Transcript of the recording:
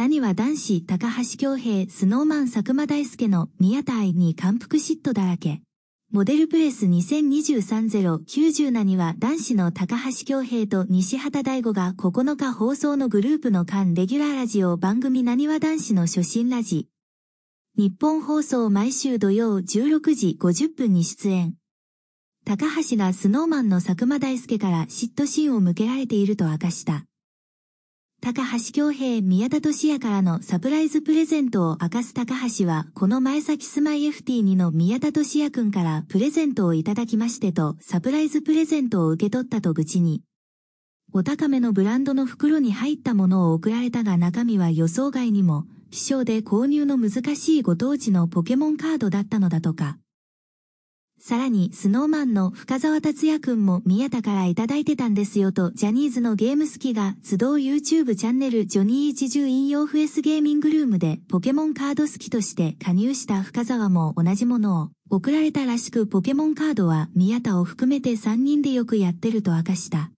何は男子高橋京平スノーマン佐久間大介の宮田愛に感服嫉妬だらけ。モデルプレス2023-090何は男子の高橋京平と西畑大吾が9日放送のグループの間レギュラーラジオ番組何は男子の初心ラジ。日本放送毎週土曜16時50分に出演。高橋がスノーマンの佐久間大介から嫉妬心を向けられていると明かした。高橋京平宮田俊也からのサプライズプレゼントを明かす高橋は、この前先スマイ FT2 の宮田俊也くんからプレゼントをいただきましてと、サプライズプレゼントを受け取ったと愚痴に。お高めのブランドの袋に入ったものを送られたが中身は予想外にも、希少で購入の難しいご当地のポケモンカードだったのだとか。さらに、スノーマンの深沢達也くんも宮田からいただいてたんですよと、ジャニーズのゲーム好きが、都道 YouTube チャンネルジョニー一重引用 FS ゲーミングルームで、ポケモンカード好きとして加入した深沢も同じものを、送られたらしくポケモンカードは宮田を含めて3人でよくやってると明かした。